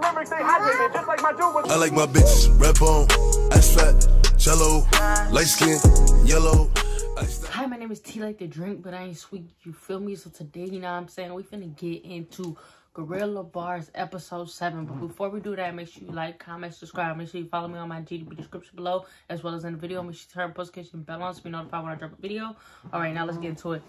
my lyrics stay hydrated, just like my dude was. I like my bitches red bone, ass fat, jello, light skin, yellow. Hi, my name is T like the drink, but I ain't sweet. You feel me? So today, you know what I'm saying? We finna get into Guerrilla Bars episode 7. But before we do that, make sure you like, comment, subscribe. Make sure you follow me on my GDP description below, as well as in the video. Make sure you turn post notification bell on so be notified when I drop a video. Alright, now let's get into it.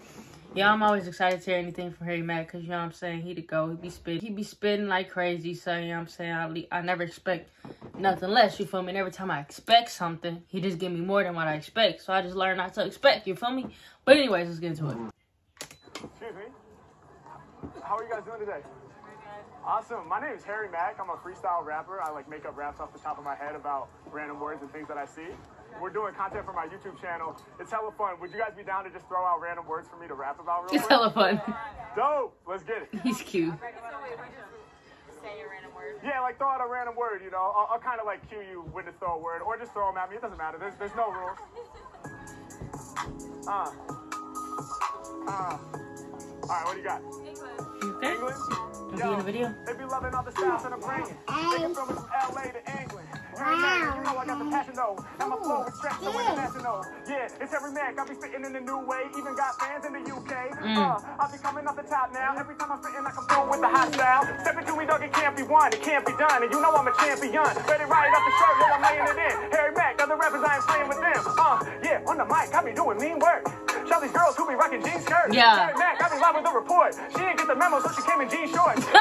Yeah, I'm always excited to hear anything from Harry Mack, because, you know what I'm saying, he the go. He be spitting. He be spitting like crazy, so, you know what I'm saying, I, I never expect nothing less, you feel me? And every time I expect something, he just give me more than what I expect. So I just learn not to expect, you feel me? But anyways, let's get into it. Excuse me. How are you guys doing today? Awesome. My name is Harry Mack. I'm a freestyle rapper. I like make up raps off the top of my head about random words and things that I see. We're doing content for my YouTube channel. It's hella fun. Would you guys be down to just throw out random words for me to rap about real It's quick? hella fun. Dope. Let's get it. He's cute. Say a random word. Yeah, like throw out a random word, you know. I'll, I'll kind of like cue you when to throw a word, or just throw them at me. It doesn't matter. There's, there's no rules. Uh. Uh. All right, what do you got? You okay? England? You in the video? They be loving all the styles that I'm bringing. They can film me from LA to England. Harry Mack, you know I got the passion though. And my flow is stretched so international. Yeah, it's Harry Mack. I be spitting in a new way. Even got fans in the UK. Uh, I be coming off the top now. Every time I'm spitting, like I come through with the hot style. Step into me, dog, it can't be won. It can't be done. And you know I'm a champion. Ready right off the shirt, yo, I'm laying it in. Harry Mack, other rappers, I ain't playing with them. Uh, yeah, on the mic, I be doing mean work. These girls who be rocking jean skirts. Yeah. Mack, I be live with the report. She didn't get the memo, so she came in jean shorts.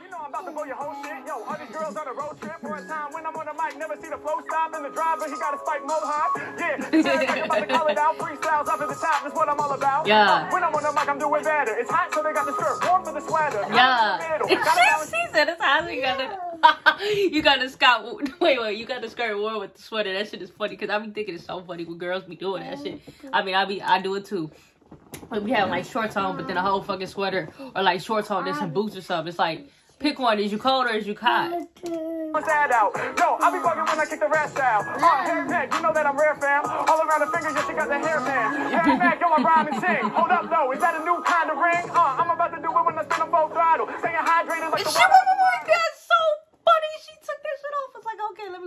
You know I'm about to blow your whole shit. Yo, all these girls on a road trip for a time when I'm on the mic. Never see the flow stop and the driver. He got a spike mohawk. Yeah, he's about to call it out. Freestyles up at the top. That's what I'm all about. Yeah. Uh, when I'm on the mic, I'm doing better. It's hot, so they got the shirt warm for the sweater. Yeah. Balance- it's hot. so You got you got to scout. Wait, wait. You got the skirt worn with the sweater. That shit is funny because I be thinking it's so funny when girls be doing that shit. I mean, I be, I do it too. Like we have like shorts on, but then a whole fucking sweater, or like shorts on, then some boots or something. It's like, pick one. Is you cold or is you hot? What's that out? Yo, I be bugging when I kick the rest out. Oh, Harry Mack, you know that I'm rare, fam. All around the fingers, yeah, she got the hair, man. Harry Mack, yo, I rhyme and sing. Hold up, though, is that a new kind of ring? Uh, I'm about to do it when I spin a full throttle. Staying hydrated like And the she water. was like, that's so funny. She took that shit off. It's like, okay, let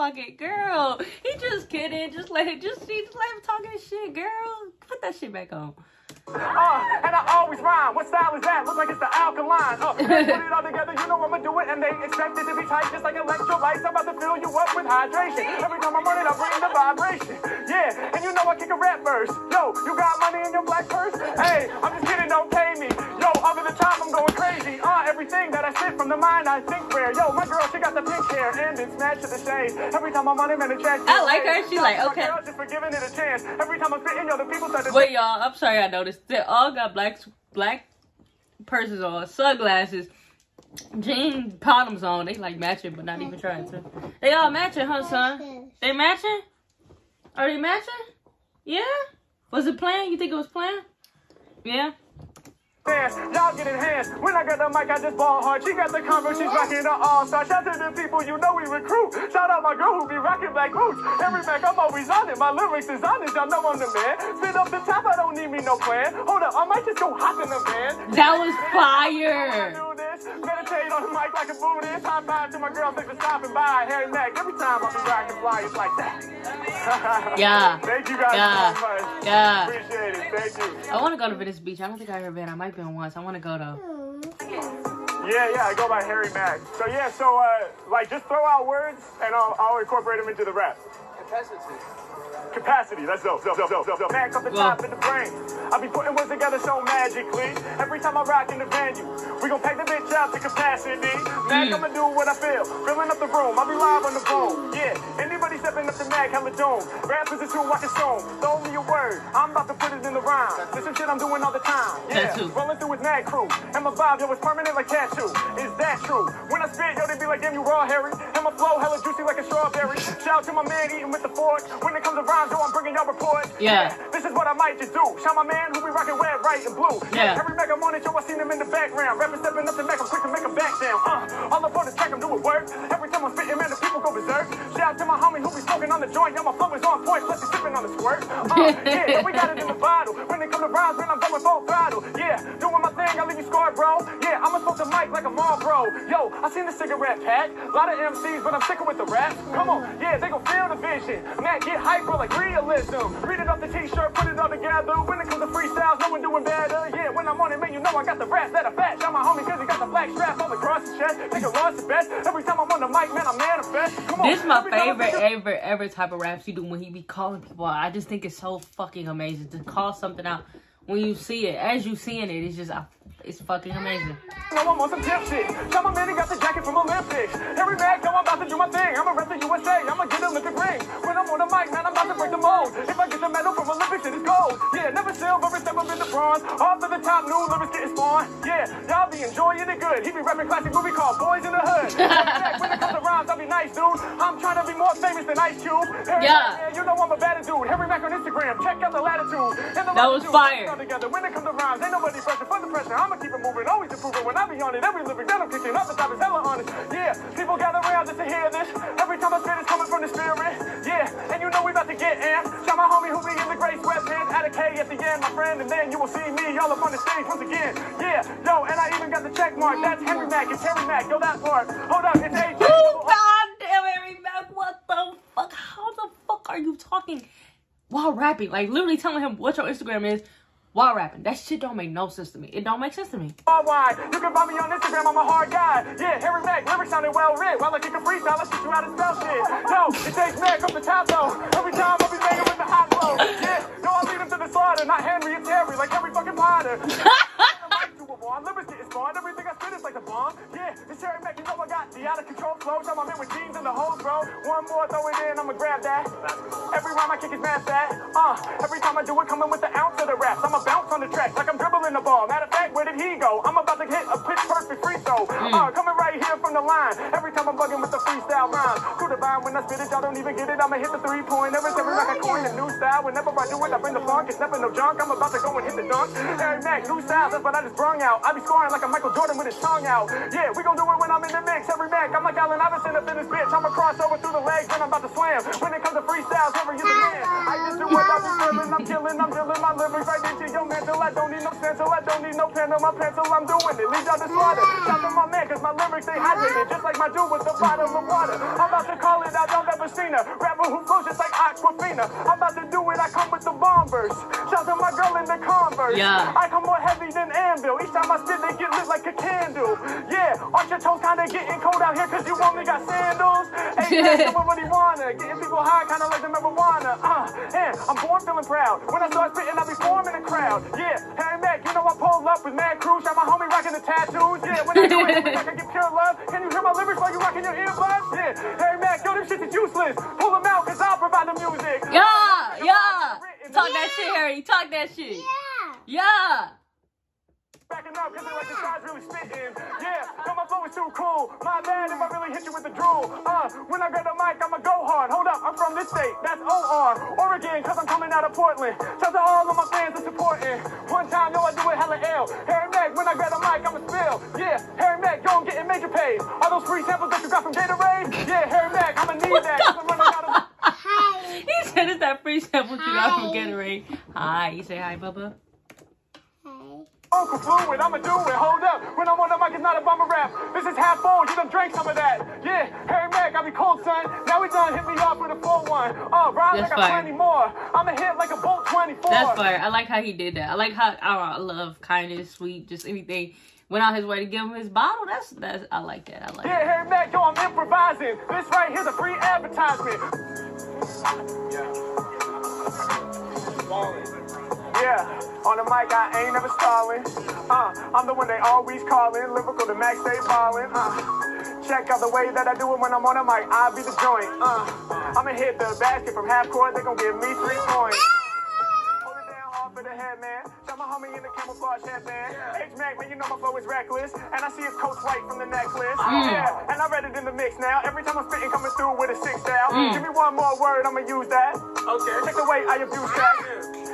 me put it in my pocket, girl. He just kidding. Just let it. Just she just let him talking shit, girl. Put that shit back on. Uh, and I always rhyme. What style is that? Look like it's the alkaline. Uh, put it all together, you know I'ma do it, and they expect it to be tight, just like electrolytes. I'm about to fill you up with hydration. Every time I'm running, I bring the vibration. Yeah, and you know I kick a rap verse. Yo, you got money in your black purse? Hey, I'm just kidding, don't mind, I think rare. Yo, my girl, she got the pink hair, and it's matched to the shade. Every time I'm on him, and it checks. I like her. She like, My okay. girl, just for giving it a chance. Every time I'm spitting, yo, the people start to Wait, y'all. I'm sorry. I noticed. They all got black black purses on, sunglasses, jean bottoms on. They like matching, but not even trying to. They all matching, huh, son? They matching? Are they matching? Yeah. Was it planned? You think it was planned? Yeah. Fans. Y'all get enhanced. When I got the mic, I just ball hard. She got the converse, she's rocking the all star. Shout out to the people you know we recruit. Shout out my girl who be rocking black boots. Every back, I'm always on it. My lyrics is honest, y'all know I'm the man. Spit up the top, I don't need me no plan. Hold up, I might just go hop in the van. That was fire. Meditate on the mic like a Buddhist. High five to my girl, thanks for stopping by. Harry Mack, every time I be rocking flyers like that. Yeah. Thank you guys Yeah. so much. Yeah. Appreciate it. I want to go to Venice Beach. I don't think I've ever been. I might be on once. I want to go though. Yeah, yeah, I go by Harry Mack. So yeah, so uh, like just throw out words and I'll, I'll incorporate them into the rap. Capacity, that's dope, dope, dope, dope, dope, dope. Mac up the top in the brain. I be putting words together so magically. Every time I rock in the venue, we gon' pack the bitch out to capacity. Mac, mm. I'ma do what I feel. Filling up the room, I'll be live on the phone. Yeah, anybody stepping up to Mac, hella dome. Rappers is who I can show. Throw me a word, I'm about to put it in the rhyme. This is shit I'm doing all the time. Yeah, Tattoo. rolling through with Mac crew. And my vibe, yo, it's permanent like tattoo. Is that true? When I spit, yo, they be like, damn, you raw, Harry. My flow hella juicy like a strawberry. Shout out to my man eating with the fork. When it comes to rhymes, yo, I'm bringing y'all reports. Yeah. This is what I might just do. Shout my man who be rocking red, white, and blue. Yeah. Every Mac I'm on it, yo, I seen him in the background. Rapping, stepping up to Mac, I'm quick to make him back down. Uh, all up on the track, I'm doing work. Every time I'm spitting, man, the people go berserk. Shout out to my homie who be smoking on the joint. Yo, my flow is on point, plus he's sipping on the squirt. Uh, yeah, we got it in the bottle. When it come to rhymes, man, I'm going full throttle. Yeah, doing my thing, I leave you scarred, bro. Yeah, I'ma smoke the mic like a Marlboro. Yo, I seen the cigarette pack. A lot of MCs, but I'm sticking with the rap. Come on, yeah, they gon' feel the vision. Matt, get hyper like realism. Read it off the t-shirt, put it all together. When it comes to freestyles, no one doing better. Yeah, when I'm on it, man, you know I got the rap that are fat. Shout my homie, cause he got the black strap all across his chest. Take a loss to best. Every time I'm on the mic, man, I manifest. Come on. This is my every time I favorite ever ever type of raps he do when he be calling people out. I just think it's so fucking amazing to call something out when you see it. As you seeing it, it's just it's fucking amazing. No, I'm on some tip shit. Tell my man he got the jacket from Olympics. Harry Mack, know I'm about to do my thing. I'm a rep the USA. I'ma get Olympic ring. When I'm on the mic, man, I'm about to break the mold. If I get the medal from Olympics, it is gold. Yeah, never silver, step up in the bronze. Off to the top, new lyrics getting spawned. Yeah, y'all be enjoying it good. He be rapping classic movie called Boyz n the Hood. to be nice, dude. I'm trying to be more famous than Ice Cube. Harry Yeah. Man, you know I'm a better dude. Harry Mack on Instagram. Check out the latitude. And the That was latitude. fire. Together. When it comes to rhymes, ain't nobody pressure for the pressure. I'ma keep it moving, always improving. When I be on it, every lyric that I'm kicking up the top is hella honest. Yeah, people gather around just to hear this. Every time I spit, it's coming from the spirit. Yeah, and you know we about to get amped. Shout my homie who be in the gray sweatpants. Add a K at the end, my friend, and then you will see me all up on the stage once again. Yeah, yo, and I even got the check mark. That's Henry Mack. It's Henry Mack. Yo, that part. Hold up, it's AJ. Oh god damn Harry Mack, what the fuck? How the fuck are you talking while rapping? Like literally telling him what your Instagram is while rapping. That shit don't make no sense to me. It don't make sense to me. Worldwide. You can find me on Instagram, I'm a hard guy. Yeah, Harry Mack, lyrics sounded well writ. While I kick a freestyle, I teach you how to spell shit. Yo, it takes Mack up the top though. Every time I'll be banging with the hot flow. Yeah, yo, I lead him to the slaughter. Not Henry, it's Harry, like Harry fucking Potter. Lyrics getting spawned, everything Yeah, it's Harry Mack, you know I got the out of control flow. Tell my man with jeans and the hose, bro. One more, throw it in, I'ma grab that. Every rhyme I kick is mad fat. Uh, every time I do it, coming with the ounce of the raps. I'ma bounce on the track like I'm dribbling the ball. Matter of fact, where did he go? I'm about to hit a pitch perfect free throw. Uh, coming right here from the line. Every time I'm bugging with the freestyle rhyme. Through the vine, when I spit it, y'all don't even get it. I'ma hit the three point. Every time like I coin a new style. Whenever I do it, I bring the funk. It's never no junk. I'm about to go and hit the dunk. Harry Mack, new style. That's what I just brung out. I be scoring like a Michael Jordan with his tongue out. Yeah, we gon' do it when I'm in the mix. Every Mack, I'm like Allen Iverson up in this bitch. I'ma cross over through the legs when I'm about to slam. When it comes to freestyles, Harry is the man. I just do what I feeling. I'm killing. I'm drilling my lyrics right into your. I don't need no stencil. I don't need no pen on my pencil. I'm doing it. Lead y'all to slaughter. Shout to my man, cause my lyrics stay hydrated. Just like my dude with the bottom of water. I'm about to call it out. Y'all never seen a rapper who flows just like Aquafina. I'm about to do it. I come with the bombers. Shout to my girl in the Converse. Yeah. I come more heavy than anvil. Each time I spit, they get lit like a candle. Yeah, arch your toes kinda getting cold out here cause you only got sandals. Hey, man, you wanna. Getting people high kinda like the marijuana. Uh, and I'm born feeling proud. When I start spitting, I'll be forming a crowd. Yeah, Harry Mack, you know I pull up with Mad Crew. Shot my homie rocking the tattoos. Yeah, when I do it, every I can get pure love. Can you hear my lyrics while you rocking your earbuds? Yeah, Harry Mack, yo, them shit is useless. Pull them out cause I'll provide the music. Yeah, yeah. Talk that shit, Harry. Talk that shit. Yeah. Backing up because they like the sides really spitting. Yeah, no, my is too cool. My bad if I really hit you with the drool. Uh, when I grab the mic, I'ma go hard. Hold up, I'm from this state. That's OR. Oregon, cause I'm coming out of Portland. Shout to all of my fans that supporting. One time, yo, I do it hella ill. Harry Mack, when I grab the mic, I'ma spill. Yeah, Harry Mack, yo, I'm getting major paid. Are those free samples that you got from Gatorade? Yeah, Harry Mack, I'ma need that. Cause I'm running out of. He said it's that free sample you got from Gatorade. Hi. You say hi, Bubba. Uncle Fluid, I'ma do it. Hold up. When I'm on the mic, it's not a bummer rap. This is half full. You done drank some of that. Yeah, Harry Mack, I be cold, son. Now we done hit me up with a full one. Uh, Rob, I That's got fire. more. I'ma hit like a Bolt 24. That's fire. I like how he did that. I like how I love kindness, sweet, just anything. Went out his way to give him his bottle. That's that's. I like that. I like Yeah, that. Harry Mack, yo, I'm improvising. This right here's a free advertisement. Yeah, on the mic, I ain't never stalling. Uh, I'm the one they always calling. Lyrical to max, they ballin'. Uh, check out the way that I do it when I'm on the mic. I be the joint. Uh, I'ma hit the basket from half court. They gon' give me three points. Hold it down off of the head, man. Shot my homie in the camouflage headband. H Mac, man, you know my flow is reckless. And I see his coach white from the necklace. Yeah, and I read it in the mix now. Every time I'm spitting, coming through with a six style. Give me one more word, I'ma use that. Okay. Take the way I abuse that. Yeah,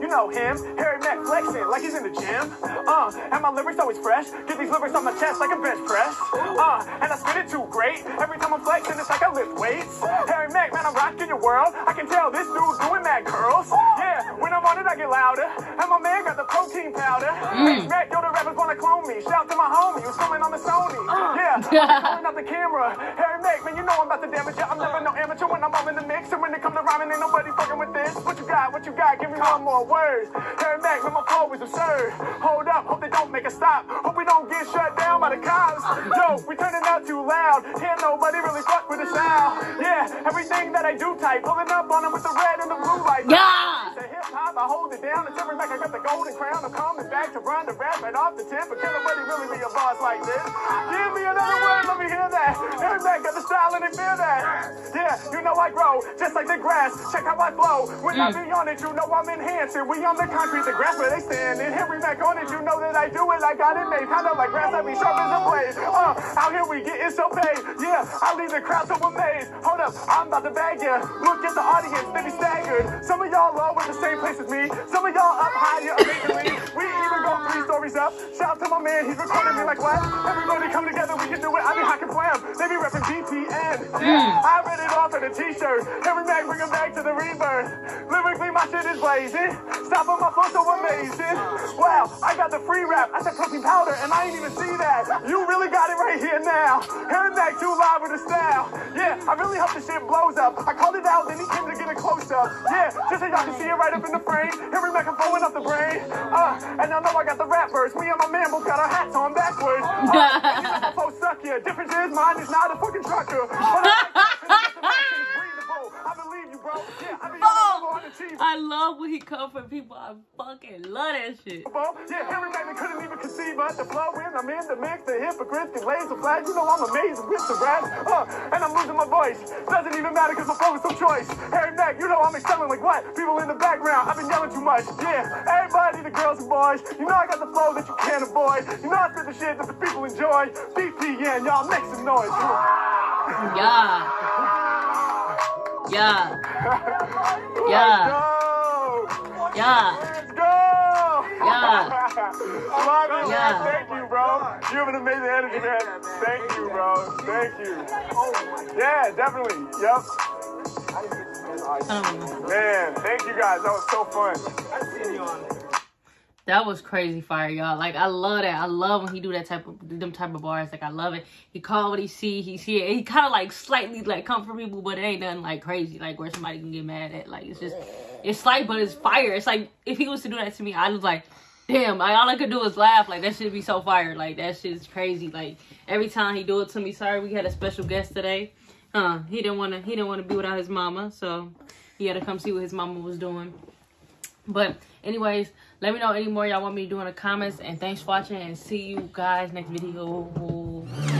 you know him. Harry Mack flexing like he's in the gym. Uh, and my lyrics always fresh. Get these lyrics on my chest like a bench press. Uh, and I spit it too great. Every time I'm flexing, it's like I lift weights. Harry Mack, man, I'm rocking your world. I can tell this dude's doing mad curls. Yeah, when I'm on it, I get louder. And my man got the protein powder. Mm. Mac, yo, the rappers wanna clone me. Shout to my homie who's filming on the Sony. Yeah, I'm out the camera. Harry Mack, man, you know I'm about to damage you. I'm never when mix. And when it comes to rhyming, ain't nobody fucking with this. What you got? What you got? Give me one more word. Harry Mack, man, my flow is absurd. Hold up, hope they don't make a stop. Hope we don't get shut down by the cops. Yo, we turning out too loud. Can't nobody really fuck with the sound. Yeah, everything that I do tight. Pulling up on them with the red and the blue light. Yeah. Down. It's every Mac, I got the golden crown. I'm coming back to run the rap right off the tip. But can nobody really be a boss like this? Give me another word, let me hear that. Every Mac got the style and they feel that. Yeah, you know I grow just like the grass. Check how I flow. When I mm. be on it, you know I'm enhancing. We on the concrete, the grass where they stand. And Henry Mac on know that I do it. like I got it made. Kind of like grass, I be sharp as a blade. Uh, out here we getting so paid. Yeah, I leave the crowd so amazed. Hold up, I'm about to bag ya. Look at the audience, they be staggered. Some of y'all low in the same place as me. Some of y'all up higher amazingly. We even go three stories up. Shout out to my man, he's recording me like what? Everybody come together, we can do it. I be hacking flam. They be repping BPN. Yeah, I read it off in a t-shirt. Every Mac bring him back to the rebirth. Lyrically, is blazing. Stop on my phone so amazing. Wow, I got the free rap. I said protein powder, and I ain't even see that. You really got it right here now. Harry Mack too live with the style. Yeah, I really hope the shit blows up. I called it out, then he came to get a close up. Yeah, just so y'all can see it right up in the frame. Harry Mack, I'm blowing up the brain. Uh, and y'all know I got the rap verse. Me and my man both got our hats on backwards. Uh, and you know my suck here. Difference is mine is not a fucking trucker. I love when he come for people. I fucking love that shit. Yeah, they couldn't even conceive us. The flow in, I'm in the mix, the hypocrites, the the flags. You know I'm amazing with the rap. Uh, and I'm losing my voice. Doesn't even matter because my flow is so choice. Harry Mack, you know I'm excelling like what? People in the background, I've been yelling too much. Yeah, everybody, the girls and boys. You know I got the flow that you can't avoid. You know I spit the shit that the people enjoy. BPN, y'all make some noise. Yeah. Yeah. Yeah. Go! Yeah. Let's go! Yeah. Love it, Yeah. man. Thank you, bro. You have an amazing energy, man. Thank you, bro. Thank you. Yeah, definitely. Yep. Man, thank you guys. That was so fun. That was crazy fire, y'all. Like I love that. I love when he do that type of them type of bars. Like I love it. He call what he see. He see it. He kind of like slightly like come for people, but it ain't nothing like crazy. Like where somebody can get mad at. Like it's just it's slight, but it's fire. It's like if he was to do that to me, I was like. Damn, like, all I could do was laugh. Like that should be so fire. Like that shit's crazy. Like every time he do it to me. Sorry, we had a special guest today. Uh, he didn't want to. He didn't want to be without his mama, so he had to come see what his mama was doing. But anyways, let me know any more y'all want me to do in the comments. And thanks for watching and see you guys next video.